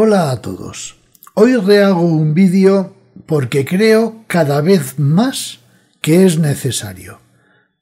Hola a todos. Hoy rehago un vídeo porque creo cada vez más que es necesario.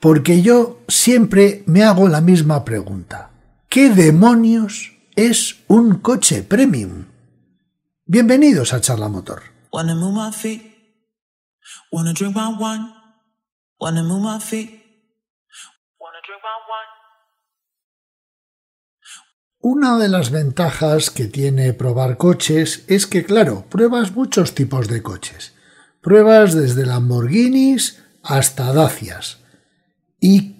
Porque yo siempre me hago la misma pregunta. ¿Qué demonios es un coche premium? Bienvenidos a Charla Motor. Una de las ventajas que tiene probar coches es que, claro, pruebas muchos tipos de coches. Pruebas desde Lamborghinis hasta Dacias. Y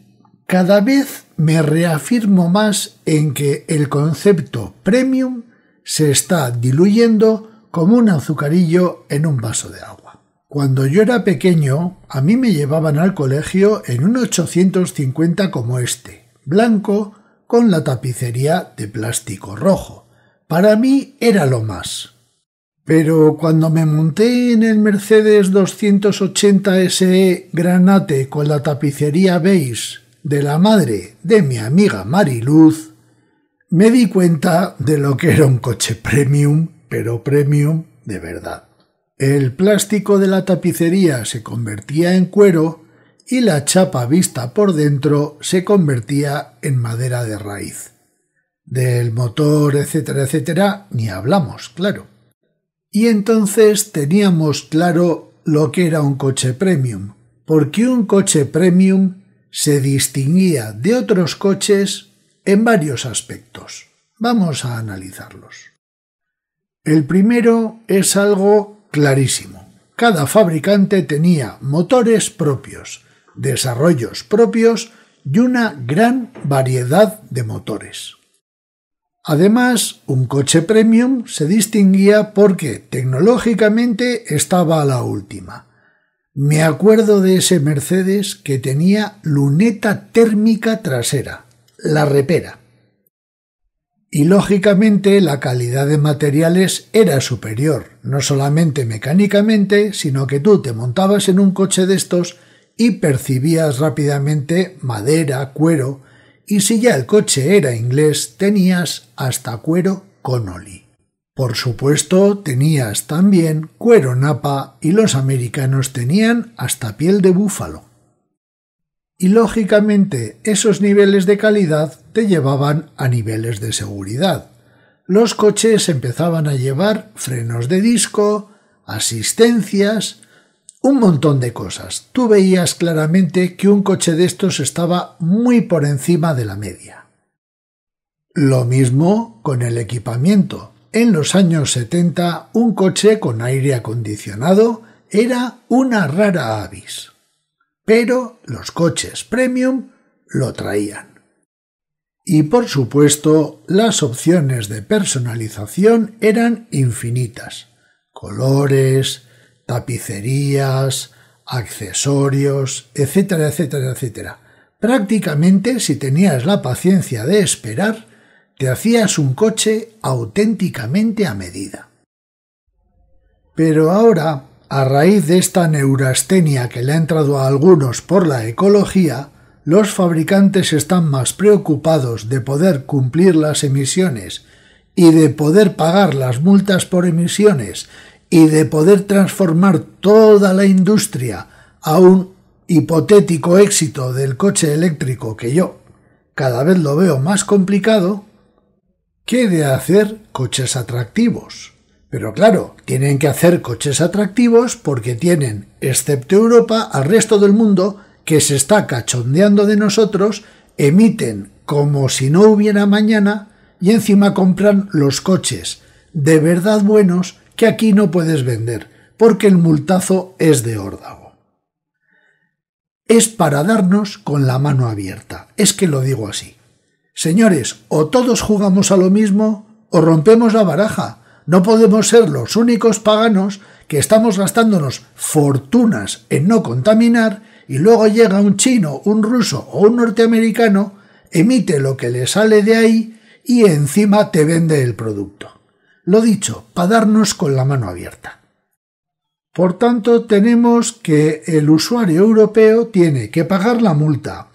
cada vez me reafirmo más en que el concepto premium se está diluyendo como un azucarillo en un vaso de agua. Cuando yo era pequeño, a mí me llevaban al colegio en un 850 como este, blanco, con la tapicería de plástico rojo. Para mí era lo más. Pero cuando me monté en el Mercedes 280 SE Granate con la tapicería beige de la madre de mi amiga Mariluz, me di cuenta de lo que era un coche premium, pero premium de verdad. El plástico de la tapicería se convertía en cuero y la chapa vista por dentro se convertía en madera de raíz. Del motor, etcétera, etcétera, ni hablamos, claro. Y entonces teníamos claro lo que era un coche premium, porque un coche premium se distinguía de otros coches en varios aspectos. Vamos a analizarlos. El primero es algo clarísimo. Cada fabricante tenía motores propios, desarrollos propios y una gran variedad de motores. Además, un coche premium se distinguía porque tecnológicamente estaba a la última. Me acuerdo de ese Mercedes que tenía luneta térmica trasera, la repera. Y lógicamente la calidad de materiales era superior, no solamente mecánicamente, sino que tú te montabas en un coche de estos y percibías rápidamente madera, cuero, y si ya el coche era inglés tenías hasta cuero Connolly. Por supuesto tenías también cuero napa y los americanos tenían hasta piel de búfalo. Y lógicamente esos niveles de calidad te llevaban a niveles de seguridad. Los coches empezaban a llevar frenos de disco, asistencias, un montón de cosas. Tú veías claramente que un coche de estos estaba muy por encima de la media. Lo mismo con el equipamiento. En los años 70 un coche con aire acondicionado era una rara avis. Pero los coches premium lo traían. Y por supuesto las opciones de personalización eran infinitas. Colores, tapicerías, accesorios, etcétera, etcétera, etcétera. Prácticamente, si tenías la paciencia de esperar, te hacías un coche auténticamente a medida. Pero ahora, a raíz de esta neurastenia que le ha entrado a algunos por la ecología, los fabricantes están más preocupados de poder cumplir las emisiones y de poder pagar las multas por emisiones y de poder transformar toda la industria a un hipotético éxito del coche eléctrico que yo cada vez lo veo más complicado, que de hacer coches atractivos. Pero claro, tienen que hacer coches atractivos porque tienen, excepto Europa, al resto del mundo que se está cachondeando de nosotros, emiten como si no hubiera mañana y encima compran los coches de verdad buenos que aquí no puedes vender, porque el multazo es de órdago. Es para darnos con la mano abierta, es que lo digo así. Señores, o todos jugamos a lo mismo, o rompemos la baraja. No podemos ser los únicos paganos que estamos gastándonos fortunas en no contaminar y luego llega un chino, un ruso o un norteamericano, emite lo que le sale de ahí y encima te vende el producto. Lo dicho, para darnos con la mano abierta. Por tanto, tenemos que el usuario europeo tiene que pagar la multa,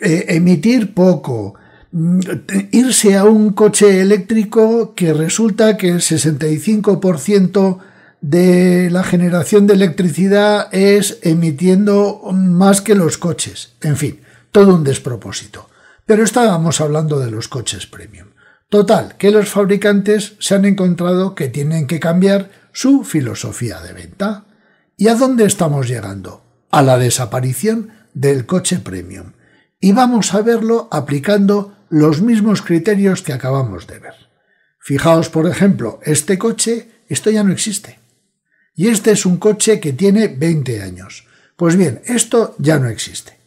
eh, emitir poco, mm, irse a un coche eléctrico que resulta que el 65% de la generación de electricidad es emitiendo más que los coches. En fin, todo un despropósito. Pero estábamos hablando de los coches premium. Total, que los fabricantes se han encontrado que tienen que cambiar su filosofía de venta. ¿Y a dónde estamos llegando? A la desaparición del coche premium. Y vamos a verlo aplicando los mismos criterios que acabamos de ver. Fijaos, por ejemplo, este coche, esto ya no existe. Y este es un coche que tiene 20 años. Pues bien, esto ya no existe.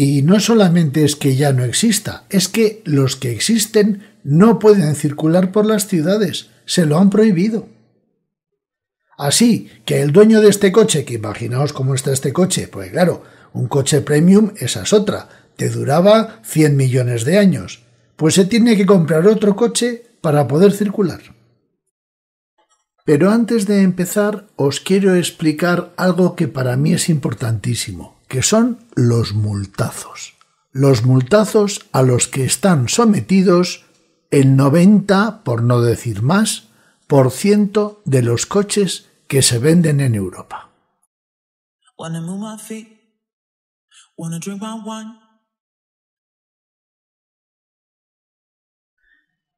Y no solamente es que ya no exista, es que los que existen no pueden circular por las ciudades, se lo han prohibido. Así que el dueño de este coche, que imaginaos cómo está este coche, pues claro, un coche premium esa es otra, te duraba 100 millones de años, pues se tiene que comprar otro coche para poder circular. Pero antes de empezar os quiero explicar algo que para mí es importantísimo que son los multazos. Los multazos a los que están sometidos el 90, por no decir más, por ciento de los coches que se venden en Europa.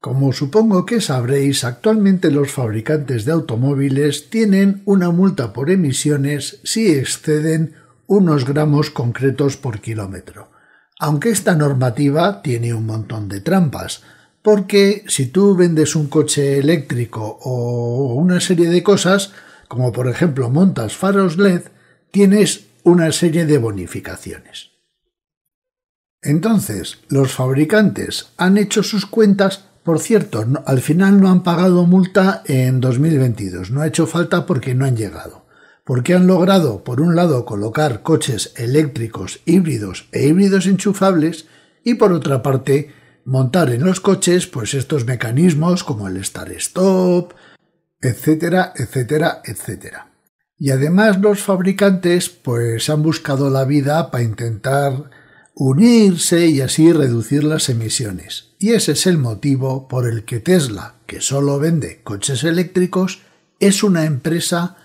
Como supongo que sabréis, actualmente los fabricantes de automóviles tienen una multa por emisiones si exceden unos gramos concretos por kilómetro. Aunque esta normativa tiene un montón de trampas, porque si tú vendes un coche eléctrico o una serie de cosas, como por ejemplo montas faros LED, tienes una serie de bonificaciones. Entonces, los fabricantes han hecho sus cuentas, por cierto, al final no han pagado multa en 2022, no ha hecho falta porque no han llegado porque han logrado, por un lado, colocar coches eléctricos híbridos e híbridos enchufables y por otra parte, montar en los coches pues estos mecanismos como el start stop, etcétera, etcétera, etcétera. Y además los fabricantes pues han buscado la vida para intentar unirse y así reducir las emisiones. Y ese es el motivo por el que Tesla, que solo vende coches eléctricos, es una empresa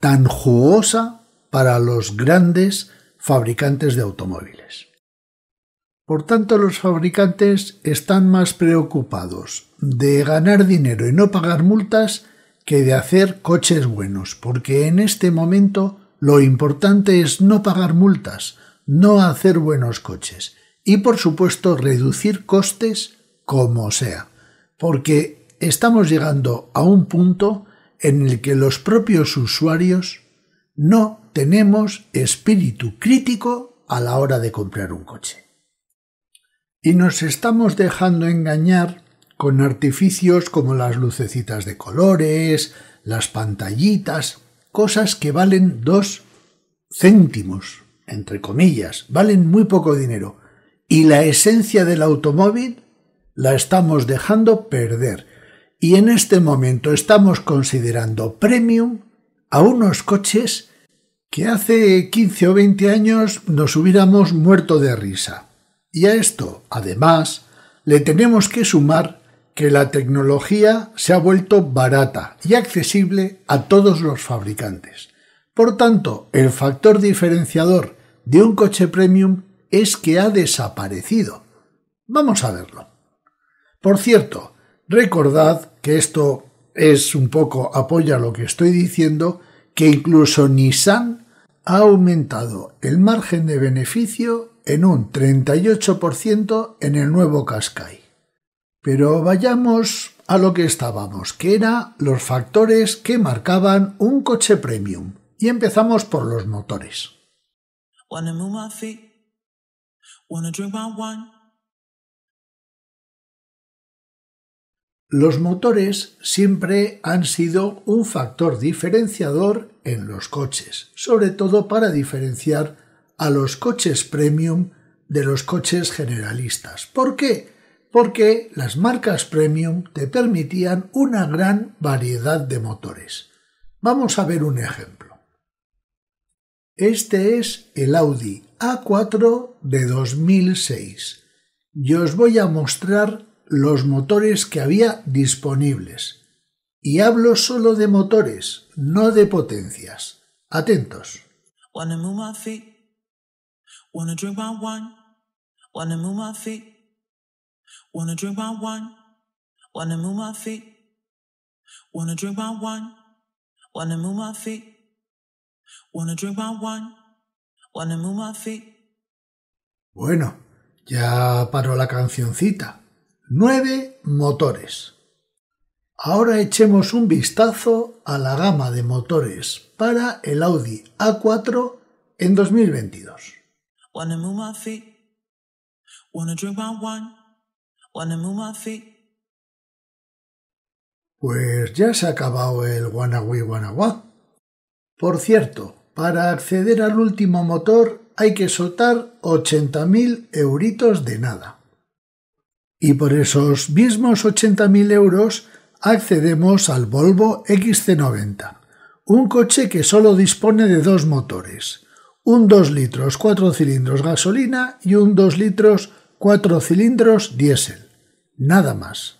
tan jugosa para los grandes fabricantes de automóviles. Por tanto, los fabricantes están más preocupados de ganar dinero y no pagar multas que de hacer coches buenos, porque en este momento lo importante es no pagar multas, no hacer buenos coches y, por supuesto, reducir costes como sea, porque estamos llegando a un punto en el que los propios usuarios no tenemos espíritu crítico a la hora de comprar un coche. Y nos estamos dejando engañar con artificios como las lucecitas de colores, las pantallitas, cosas que valen dos céntimos, entre comillas, valen muy poco dinero. Y la esencia del automóvil la estamos dejando perder y en este momento estamos considerando premium a unos coches que hace 15 o 20 años nos hubiéramos muerto de risa. Y a esto, además, le tenemos que sumar que la tecnología se ha vuelto barata y accesible a todos los fabricantes. Por tanto, el factor diferenciador de un coche premium es que ha desaparecido. Vamos a verlo. Por cierto, recordad que esto es un poco apoya lo que estoy diciendo, que incluso Nissan ha aumentado el margen de beneficio en un 38% en el nuevo Qashqai. Pero vayamos a lo que estábamos, que eran los factores que marcaban un coche premium. Y empezamos por los motores. Los motores siempre han sido un factor diferenciador en los coches, sobre todo para diferenciar a los coches premium de los coches generalistas. ¿Por qué? Porque las marcas premium te permitían una gran variedad de motores. Vamos a ver un ejemplo. Este es el Audi A4 de 2006 y os voy a mostrar los motores que había disponibles. Y hablo solo de motores, no de potencias. Atentos. Bueno, ya paró la cancioncita. Nueve motores. Ahora echemos un vistazo a la gama de motores para el Audi A4 en 2022. Pues ya se ha acabado el Wannawi Wannawa. Por cierto, para acceder al último motor hay que soltar 80.000 euritos de nada. Y por esos mismos 80.000 euros accedemos al Volvo XC90, un coche que solo dispone de dos motores, un 2 litros 4 cilindros gasolina y un 2 litros 4 cilindros diésel, nada más.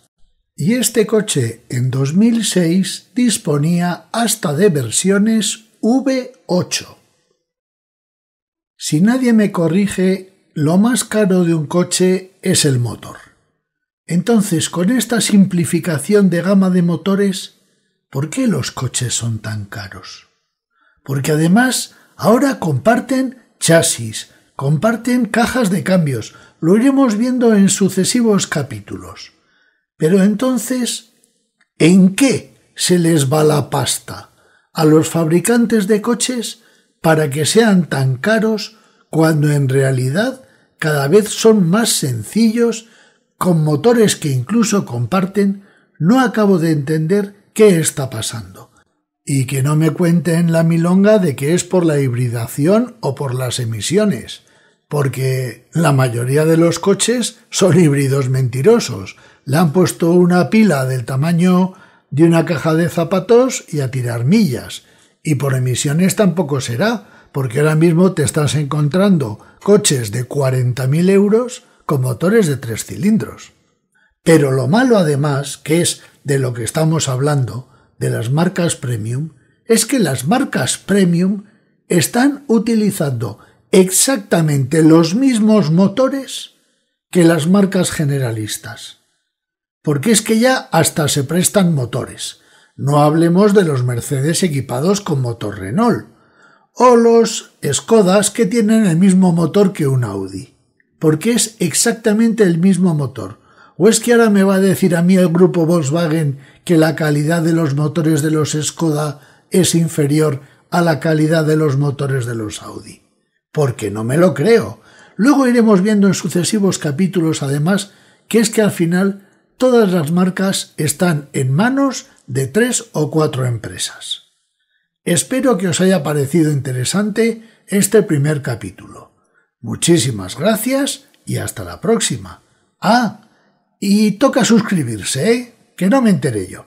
Y este coche en 2006 disponía hasta de versiones V8. Si nadie me corrige, lo más caro de un coche es el motor. Entonces, con esta simplificación de gama de motores, ¿por qué los coches son tan caros? Porque además ahora comparten chasis, comparten cajas de cambios, lo iremos viendo en sucesivos capítulos. Pero entonces, ¿en qué se les va la pasta a los fabricantes de coches para que sean tan caros cuando en realidad cada vez son más sencillos con motores que incluso comparten? No acabo de entender qué está pasando. Y que no me cuenten la milonga de que es por la hibridación o por las emisiones, porque la mayoría de los coches son híbridos mentirosos, le han puesto una pila del tamaño de una caja de zapatos y a tirar millas. Y por emisiones tampoco será, porque ahora mismo te estás encontrando coches de 40.000 euros con motores de tres cilindros. Pero lo malo además, que es de lo que estamos hablando, de las marcas premium, es que las marcas premium están utilizando exactamente los mismos motores que las marcas generalistas porque es que ya hasta se prestan motores. No hablemos de los Mercedes equipados con motor Renault, o los Skodas que tienen el mismo motor que un Audi, porque es exactamente el mismo motor. ¿O es que ahora me va a decir a mí el grupo Volkswagen que la calidad de los motores de los Skoda es inferior a la calidad de los motores de los Audi? Porque no me lo creo. Luego iremos viendo en sucesivos capítulos, además, que es que al final todas las marcas están en manos de tres o cuatro empresas. Espero que os haya parecido interesante este primer capítulo. Muchísimas gracias y hasta la próxima. Ah, y toca suscribirse, ¿eh? que no me enteré yo.